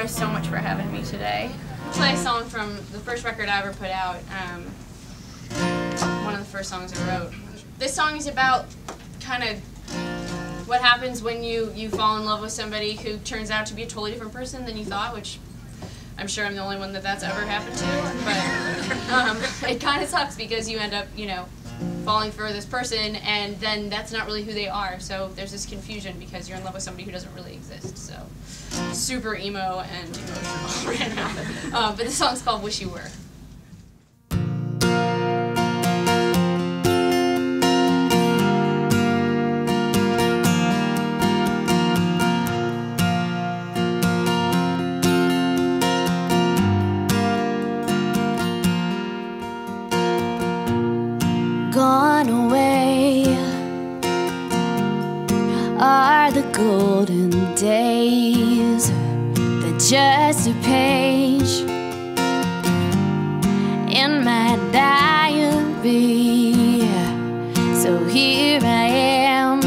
guys so much for having me today. Play a song from the first record I ever put out. Um, one of the first songs I wrote. This song is about kind of what happens when you, you fall in love with somebody who turns out to be a totally different person than you thought, which I'm sure I'm the only one that that's ever happened to. But um, it kind of sucks because you end up, you know, falling for this person and then that's not really who they are. So there's this confusion because you're in love with somebody who doesn't really exist. So super emo and emotional right now. Um, but the song's called Wish You Were. Away are the golden days that just a page in my diary. So here I am,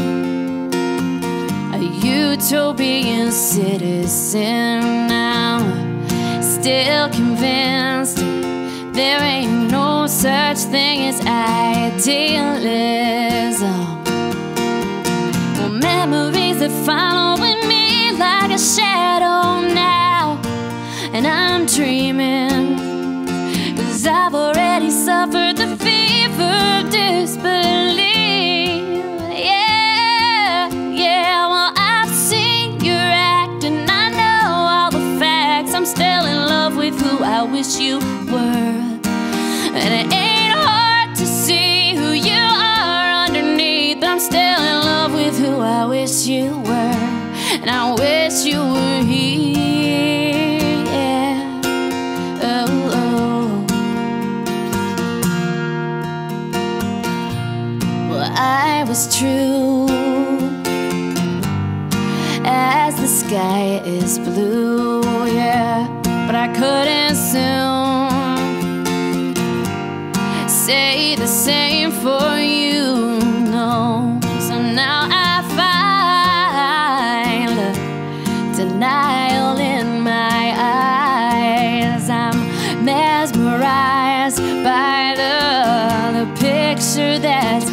a utopian citizen now, still convinced there ain't no such thing as idealism. Well, memories that following me like a shadow now, and I'm dreaming. Cause I've already suffered the fever of disbelief. Yeah, yeah, well, I've seen your act, and I know all the facts. I'm still in love with who I wish you were. And it ain't hard to see who you are underneath. I'm still in love with who I wish you were. And I wish you were here. Yeah. Oh, oh. Well, I was true as the sky is blue, yeah. But I couldn't say the same for you, no. So now I find denial in my eyes. I'm mesmerized by the, the picture that's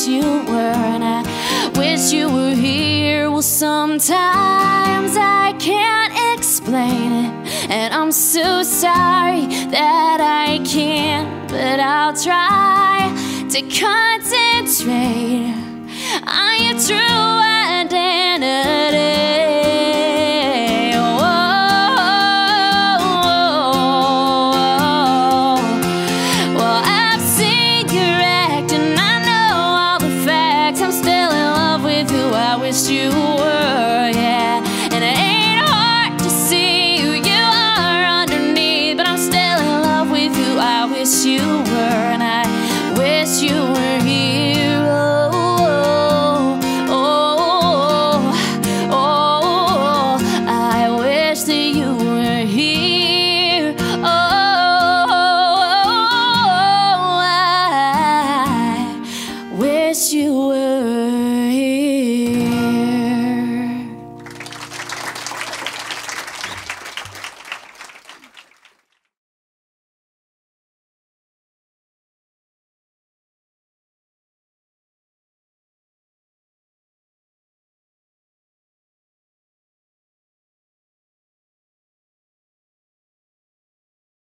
wish you were. And I wish you were here. Well, sometimes I can't explain it. And I'm so sorry that I can't. But I'll try to concentrate on your true